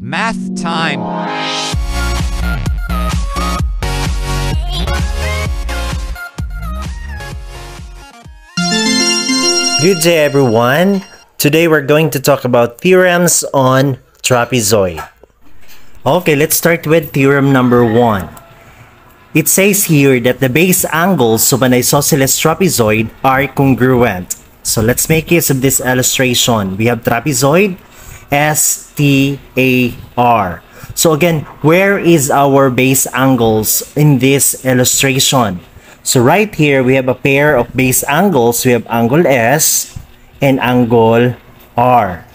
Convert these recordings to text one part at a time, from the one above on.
Math time. Good day, everyone. Today we're going to talk about theorems on trapezoid. Okay, let's start with theorem number one. It says here that the base angles of an isosceles trapezoid are congruent. So let's make use of this illustration. We have trapezoid, S-T-A-R. So again, where is our base angles in this illustration? So right here, we have a pair of base angles. We have angle S and angle R.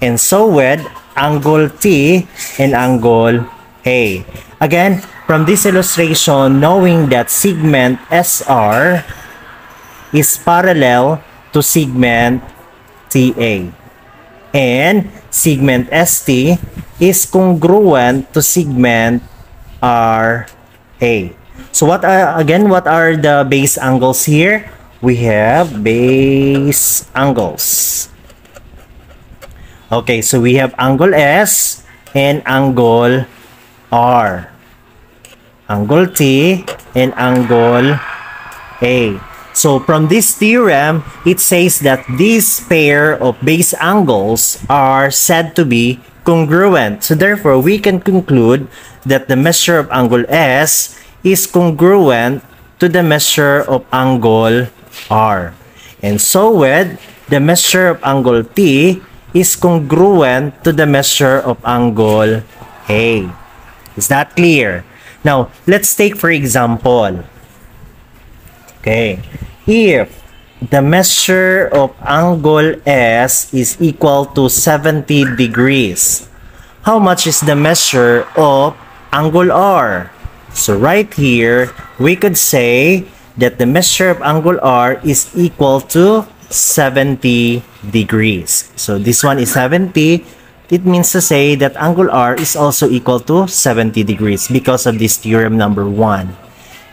And so with angle T and angle A. Again, from this illustration, knowing that segment SR is parallel to segment TA. And segment ST is congruent to segment RA. So what are, again, what are the base angles here? We have base angles. Okay, so we have angle S and angle R. Angle T and angle A. So from this theorem, it says that this pair of base angles are said to be congruent. So therefore, we can conclude that the measure of angle S is congruent to the measure of angle R. And so with the measure of angle T is congruent to the measure of angle A. Is that clear? Now, let's take for example. Okay. If the measure of angle S is equal to 70 degrees, how much is the measure of angle R? So right here, we could say that the measure of angle R is equal to 70 degrees. So this one is 70. It means to say that angle R is also equal to 70 degrees because of this theorem number 1.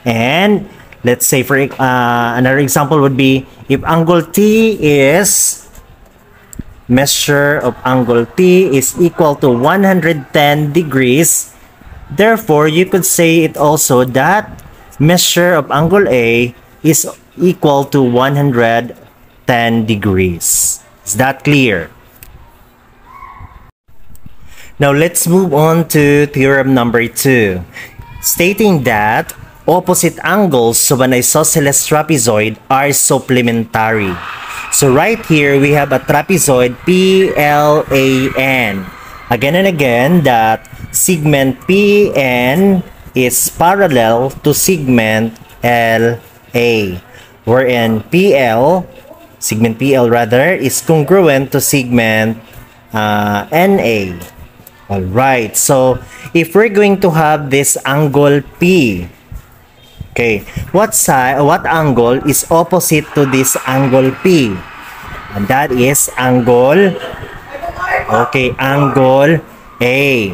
And let's say for uh, another example would be if angle T is measure of angle T is equal to 110 degrees Therefore, you could say it also that measure of angle A is equal to 110 degrees. Is that clear? Now let's move on to theorem number 2, stating that opposite angles of an isosceles trapezoid are supplementary. So right here, we have a trapezoid PLAN. Again and again, that segment PN is parallel to segment LA, wherein PL, segment PL rather, is congruent to segment uh, NA. Alright, so if we're going to have this angle P, okay, what side, what angle is opposite to this angle P? And that is angle, okay, angle A.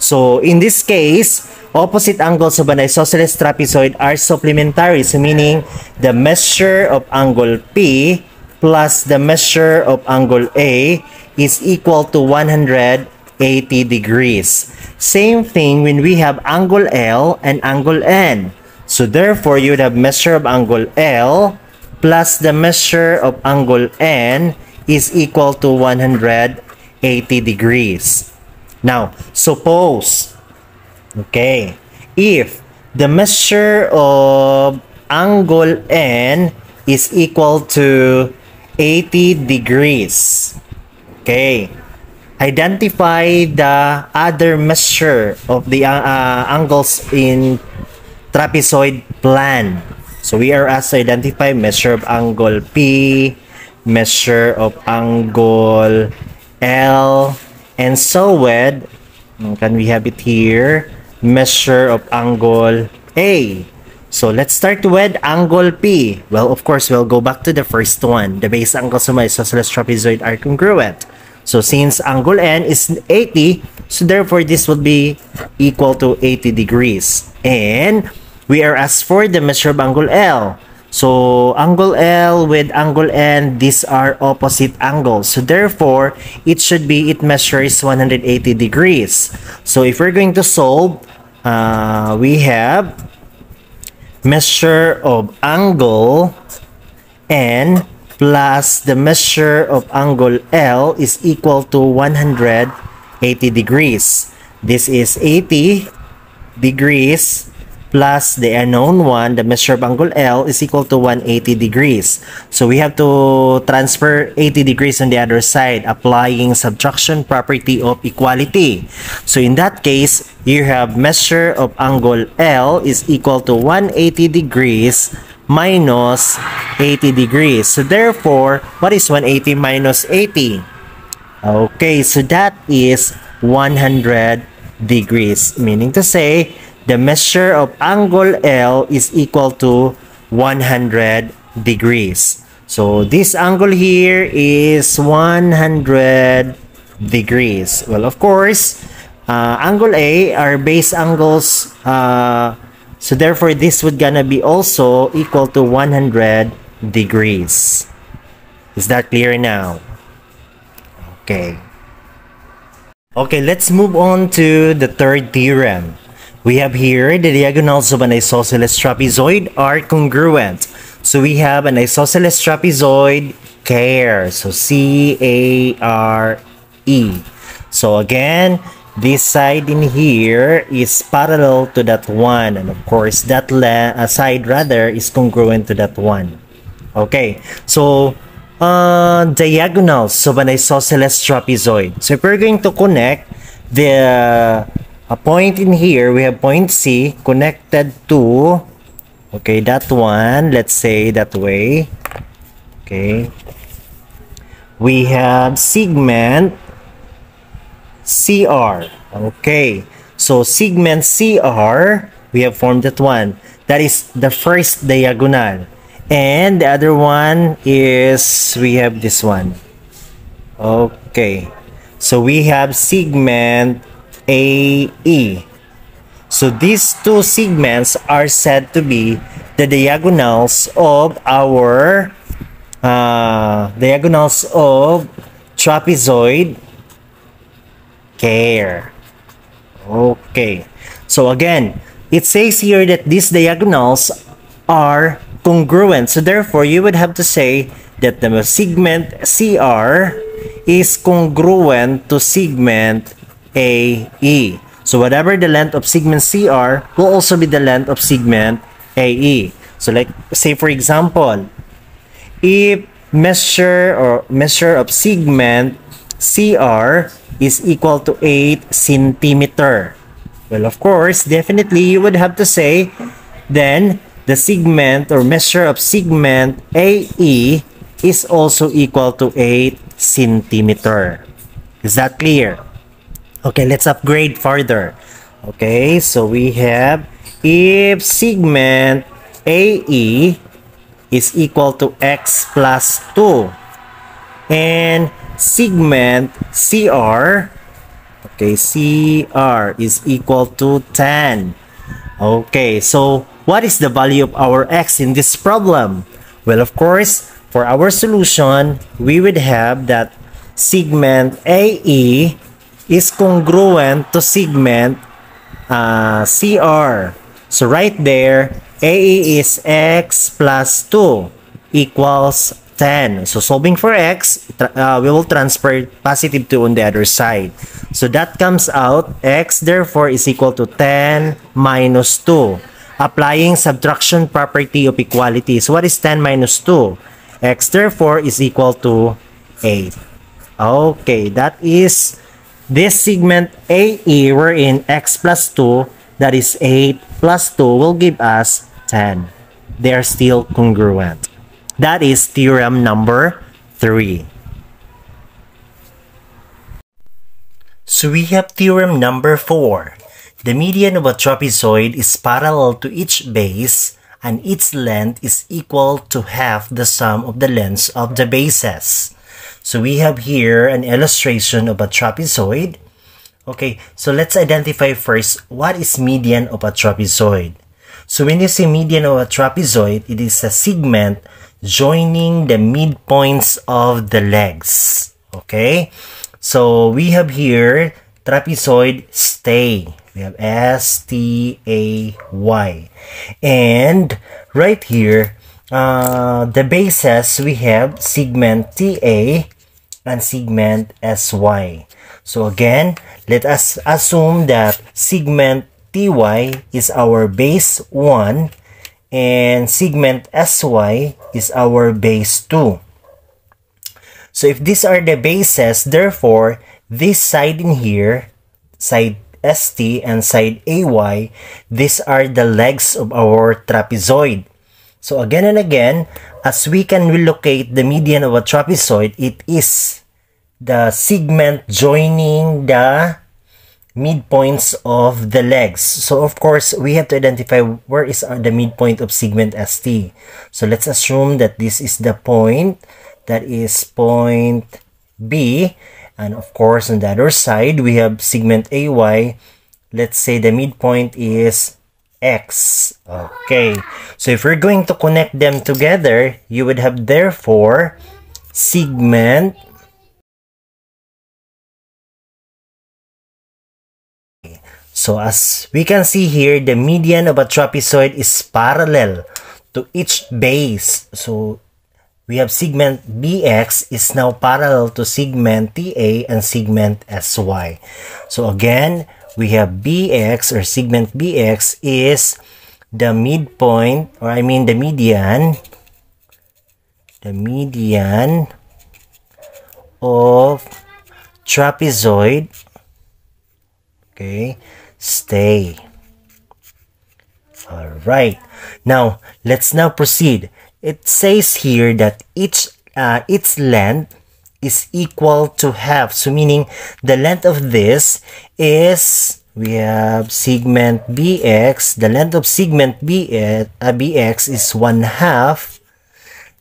So, in this case, opposite angles of an isosceles trapezoid are supplementary. So, meaning the measure of angle P plus the measure of angle A is equal to 180 degrees. Same thing when we have angle L and angle N. So, therefore, you would have measure of angle L plus the measure of angle N is equal to 180 degrees. Now, suppose, okay, if the measure of angle N is equal to 80 degrees, okay, identify the other measure of the uh, uh, angles in trapezoid plan. So we are asked to identify measure of angle P, measure of angle L, And so with, can we have it here? Measure of angle A. So let's start with angle P. Well, of course, we'll go back to the first one. The base angles of my isosceles trapezoid are congruent. So since angle N is 80, so therefore this would be equal to 80 degrees. And we are asked for the measure of angle L. So angle L with angle N, these are opposite angles. So therefore, it should be, it measures 180 degrees. So if we're going to solve, uh, we have measure of angle N plus the measure of angle L is equal to 180 degrees. This is 80 degrees plus the unknown one, the measure of angle L is equal to 180 degrees. So we have to transfer 80 degrees on the other side, applying subtraction property of equality. So in that case, you have measure of angle L is equal to 180 degrees minus 80 degrees. So therefore, what is 180 minus 80? Okay, so that is 100 degrees, meaning to say the measure of angle L is equal to 100 degrees. So this angle here is 100 degrees. Well, of course, uh, angle A are base angles. Uh, so therefore, this would gonna be also equal to 100 degrees. Is that clear now? Okay. Okay, let's move on to the third theorem. We have here the diagonals of an isosceles trapezoid are congruent. So we have an isosceles trapezoid care. So C-A-R-E. So again, this side in here is parallel to that one. And of course, that uh, side rather is congruent to that one. Okay, so uh, diagonals of an isosceles trapezoid. So if we're going to connect the a point in here, we have point C connected to, okay, that one, let's say that way, okay. We have segment CR, okay. So segment CR, we have formed that one. That is the first diagonal. And the other one is, we have this one. Okay. So we have segment AE. So these two segments are said to be the diagonals of our uh, diagonals of trapezoid care. Okay. So again, it says here that these diagonals are congruent. So therefore, you would have to say that the segment CR is congruent to segment AE. So whatever the length of segment CR will also be the length of segment AE. So like say for example, if measure or measure of segment CR is equal to 8 centimeter. Well, of course, definitely you would have to say then the segment or measure of segment AE is also equal to 8 centimeter. Is that clear? Okay, let's upgrade further. Okay, so we have if segment AE is equal to x plus 2 and segment CR okay CR is equal to 10 okay so what is the value of our x in this problem? Well of course for our solution we would have that segment AE is congruent to segment uh, CR. So right there, AE is x plus 2 equals 10. So solving for x, uh, we will transfer positive 2 on the other side. So that comes out, x therefore is equal to 10 minus 2. Applying subtraction property of equality. So what is 10 minus 2? x therefore is equal to 8. Okay, that is this segment AE wherein x plus 2, that is 8 plus 2, will give us 10. They are still congruent. That is theorem number 3. So we have theorem number 4. The median of a trapezoid is parallel to each base and its length is equal to half the sum of the lengths of the bases. So we have here an illustration of a trapezoid. Okay, so let's identify first what is median of a trapezoid. So when you say median of a trapezoid, it is a segment joining the midpoints of the legs. Okay? So we have here trapezoid stay. We have S-T-A-Y. And right here, uh, the bases, we have segment TA and segment SY. So again, let us assume that segment TY is our base 1 and segment SY is our base 2. So if these are the bases, therefore, this side in here, side ST and side AY, these are the legs of our trapezoid. So again and again, as we can relocate the median of a trapezoid, it is the segment joining the midpoints of the legs. So of course, we have to identify where is the midpoint of segment ST. So let's assume that this is the point, that is point B. And of course, on the other side, we have segment AY. Let's say the midpoint is X. Okay. So if we're going to connect them together, you would have therefore segment So as we can see here, the median of a trapezoid is parallel to each base. So we have segment BX is now parallel to segment TA and segment SY. So again, we have BX or segment BX is the midpoint or I mean the median the median of trapezoid okay stay. All right. Now, let's now proceed. It says here that each uh, its length is equal to half. So meaning the length of this is we have segment BX. The length of segment BX, uh, is one half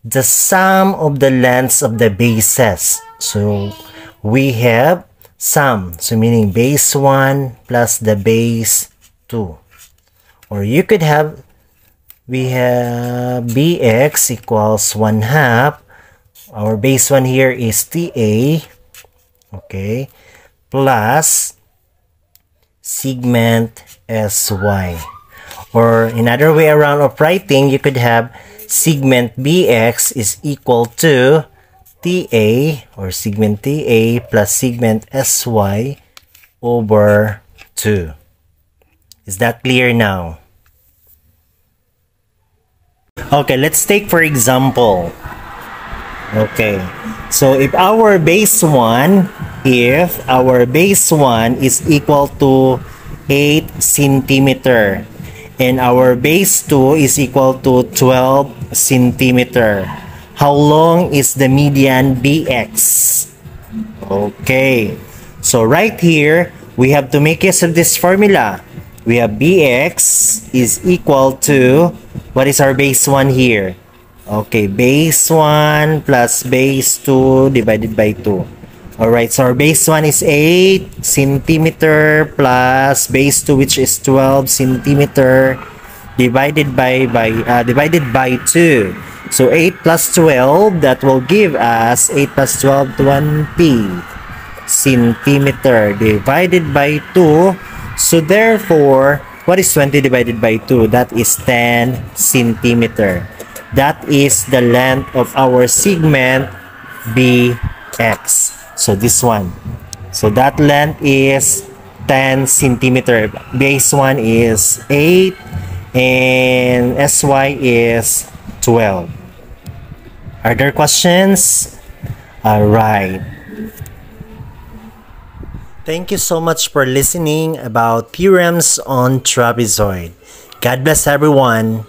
the sum of the lengths of the bases. So we have sum. So meaning base 1 plus the base 2. Or you could have, we have bx equals 1 half. Our base 1 here is TA. Okay. Plus segment SY. Or another way around of writing, you could have segment BX is equal to TA or segment TA plus segment SY over 2. Is that clear now? Okay, let's take for example. Okay, so if our base 1, if our base 1 is equal to 8 centimeter and our base 2 is equal to 12 centimeter how long is the median bx? Okay. So right here, we have to make use of this formula. We have bx is equal to, what is our base 1 here? Okay, base 1 plus base 2 divided by 2. Alright, so our base 1 is 8 centimeter plus base 2 which is 12 centimeter divided by, by, uh, divided by 2. So 8 plus 12, that will give us 8 plus 12, 20 centimeter divided by 2. So therefore, what is 20 divided by 2? That is 10 centimeter. That is the length of our segment BX. So this one. So that length is 10 centimeter. Base 1 is 8 and SY is 12. Are there questions? Alright. Thank you so much for listening about theorems on trapezoid. God bless everyone.